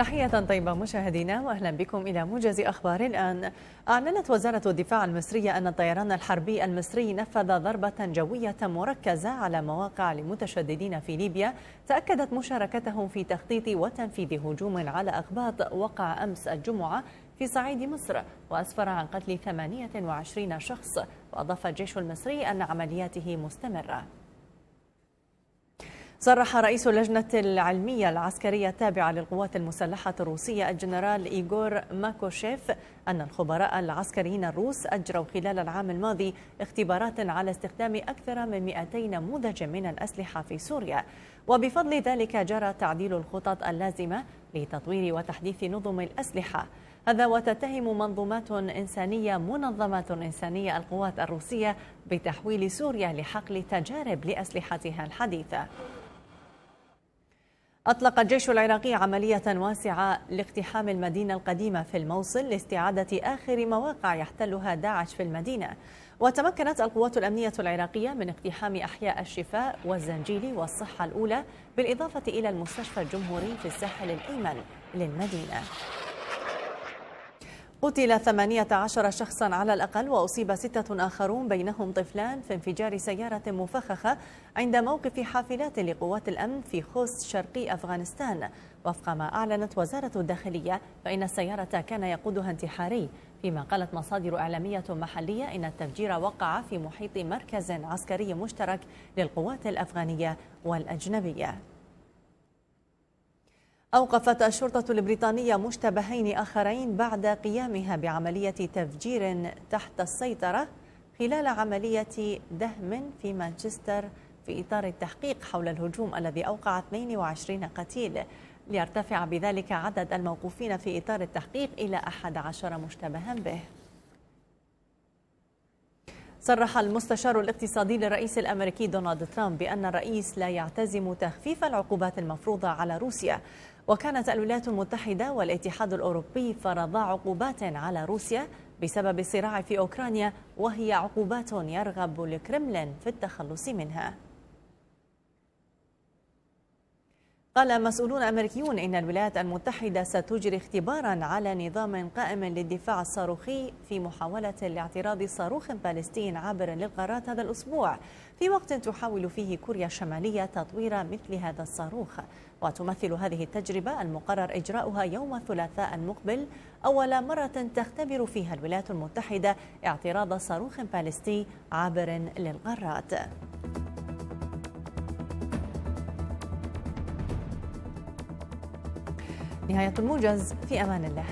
تحية طيبة مشاهدينا وأهلا بكم إلى موجز أخبار الآن. أعلنت وزارة الدفاع المصرية أن الطيران الحربي المصري نفذ ضربة جوية مركزة على مواقع لمتشددين في ليبيا تأكدت مشاركتهم في تخطيط وتنفيذ هجوم على أقباط وقع أمس الجمعة في صعيد مصر وأسفر عن قتل 28 شخص وأضاف الجيش المصري أن عملياته مستمرة. صرح رئيس اللجنة العلمية العسكرية التابعة للقوات المسلحة الروسية الجنرال إيغور ماكوشيف أن الخبراء العسكريين الروس أجروا خلال العام الماضي اختبارات على استخدام أكثر من 200 نموذج من الأسلحة في سوريا. وبفضل ذلك جرى تعديل الخطط اللازمة لتطوير وتحديث نظم الأسلحة. هذا وتتهم منظومات إنسانية منظمات إنسانية القوات الروسية بتحويل سوريا لحقل تجارب لأسلحتها الحديثة. أطلق الجيش العراقي عملية واسعة لاقتحام المدينة القديمة في الموصل لاستعادة آخر مواقع يحتلها داعش في المدينة. وتمكنت القوات الأمنية العراقية من اقتحام أحياء الشفاء والزنجيل والصحة الأولى بالإضافة إلى المستشفى الجمهوري في الساحل الأيمن للمدينة. قتل 18 شخصا على الأقل وأصيب ستة آخرون بينهم طفلان في انفجار سيارة مفخخة عند موقف حافلات لقوات الأمن في خوست شرقي أفغانستان. وفق ما أعلنت وزارة الداخلية فإن السيارة كان يقودها انتحاري. فيما قالت مصادر إعلامية محلية إن التفجير وقع في محيط مركز عسكري مشترك للقوات الأفغانية والأجنبية. أوقفت الشرطة البريطانية مشتبهين آخرين بعد قيامها بعملية تفجير تحت السيطرة خلال عملية دهم في مانشستر في إطار التحقيق حول الهجوم الذي أوقع 22 قتيل. ليرتفع بذلك عدد الموقوفين في إطار التحقيق إلى 11 مشتبها به. صرح المستشار الاقتصادي للرئيس الأمريكي دونالد ترامب بأن الرئيس لا يعتزم تخفيف العقوبات المفروضة على روسيا. وكانت الولايات المتحدة والاتحاد الأوروبي فرضا عقوبات على روسيا بسبب الصراع في أوكرانيا وهي عقوبات يرغب الكرملين في التخلص منها. قال مسؤولون أمريكيون إن الولايات المتحدة ستجري اختبارا على نظام قائم للدفاع الصاروخي في محاولة لاعتراض صاروخ باليستي عابر للقارات هذا الأسبوع. في وقت تحاول فيه كوريا الشمالية تطوير مثل هذا الصاروخ. وتمثل هذه التجربة المقرر إجراؤها يوم الثلاثاء المقبل. أول مرة تختبر فيها الولايات المتحدة اعتراض صاروخ باليستي عابر للقارات. نهاية الموجز في أمان الله.